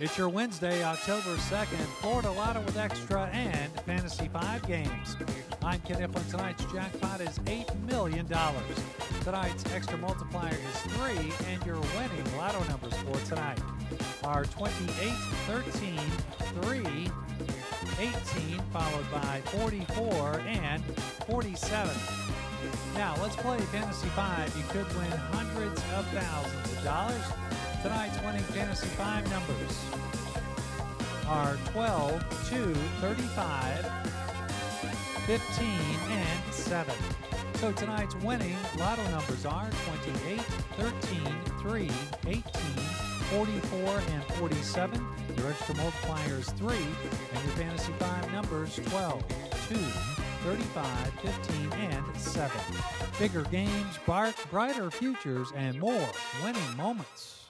It's your Wednesday, October 2nd, Florida Lotto with Extra and Fantasy 5 games. I'm Ken Iflin. Tonight's jackpot is $8 million. Tonight's extra multiplier is 3, and your winning lotto numbers for tonight are 28, 13, 3, 18, followed by 44 and 47. Now, let's play Fantasy 5. You could win hundreds of thousands of dollars. Tonight's winning Fantasy 5 numbers are 12, 2, 35, 15, and 7. So tonight's winning lotto numbers are 28, 13, 3, 18, 44, and 47. Your extra multiplier is 3, and your Fantasy 5 numbers 12, 2, 35, 15, and 7. Bigger games, brighter futures, and more winning moments.